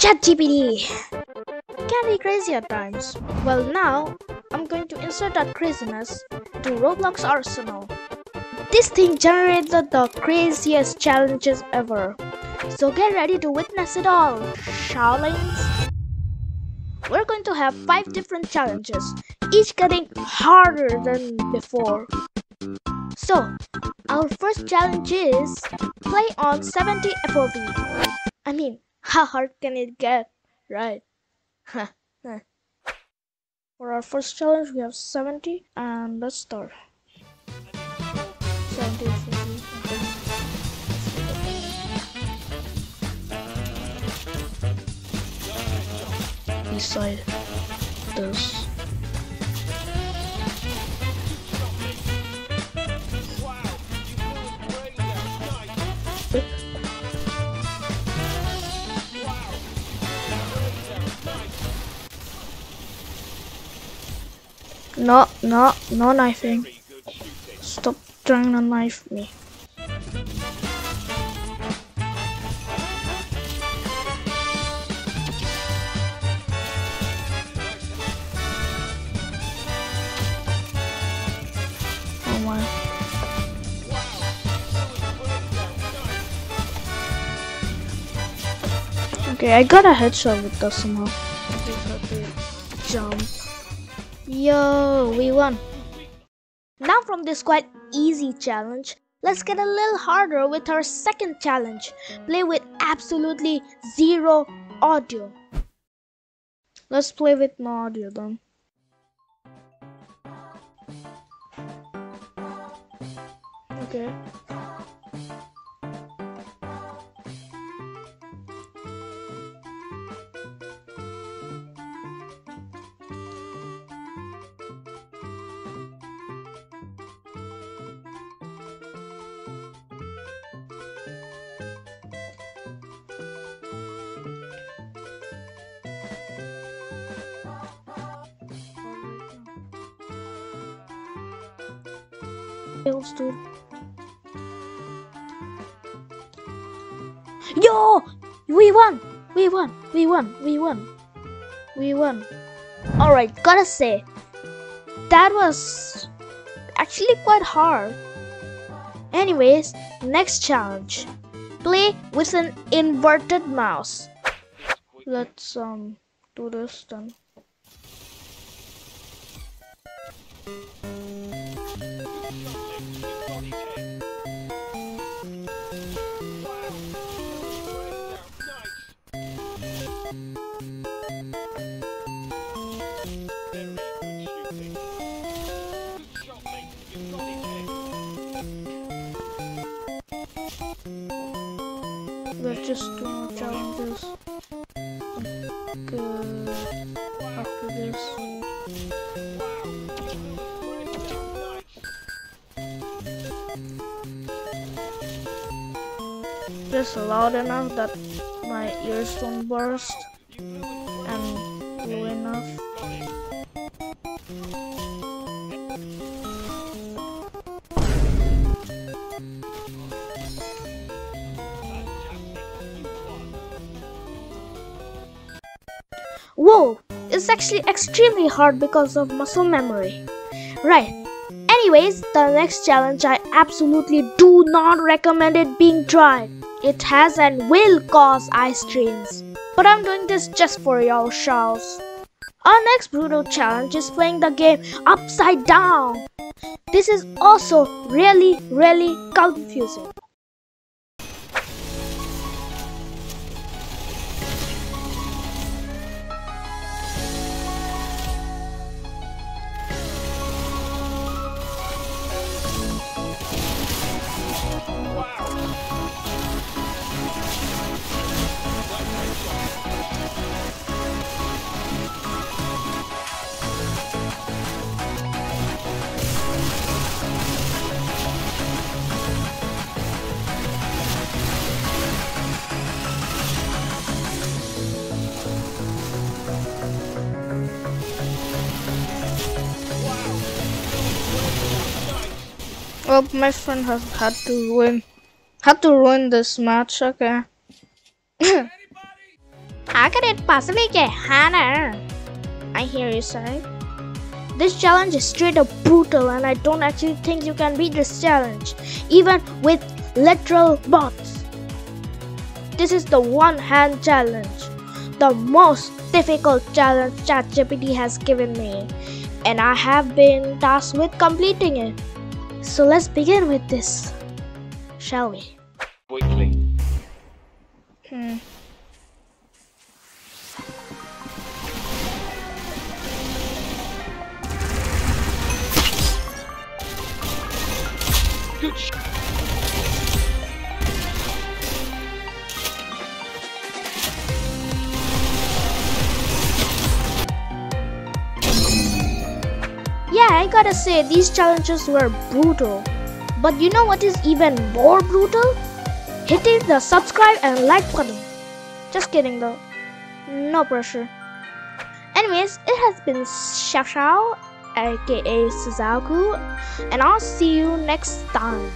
ChatGPT can be crazy at times. Well, now I'm going to insert that craziness to Roblox Arsenal. This thing generated the craziest challenges ever. So get ready to witness it all, Shaowlings. We're going to have 5 different challenges, each getting harder than before. So, our first challenge is play on 70 FOV. I mean, how hard can it get, right? For our first challenge, we have 70 and let's start. 70 FOV. Beside this. No, no, no knifing. Stop trying to knife me. Oh my. Okay, I got a headshot with that somehow. Yo, we won. Now from this quite easy challenge, let's get a little harder with our second challenge. Play with absolutely zero audio. Let's play with no audio then. Okay. Kills, dude. Yo! We won! We won! We won! We won! We won! Alright, gotta say, that was actually quite hard. Anyways, next challenge. Play with an inverted mouse. Let's um do this then. Let's just do more challenges. Good. After this. Just loud enough that my ears don't burst. And low enough. Whoa! It's actually extremely hard because of muscle memory. Right. Anyways, the next challenge I absolutely do not recommend it being tried. It has and will cause eye strains. But I'm doing this just for y'all shows. Our next brutal challenge is playing the game upside down. This is also really, really confusing. Wow. Well, my friend has had to ruin, had to ruin this match. Okay. How can it possibly get harder? I hear you say. This challenge is straight up brutal and I don't actually think you can beat this challenge, even with literal bots. This is the one hand challenge, the most difficult challenge ChatGPT has given me, and I have been tasked with completing it. So let's begin with this, shall we? Weekly. Hmm. Gotta say, these challenges were brutal. But you know what is even more brutal? Hitting the subscribe and like button. Just kidding though. No pressure. Anyways, it has been Xiao Xiao, aka Suzaku, and I'll see you next time.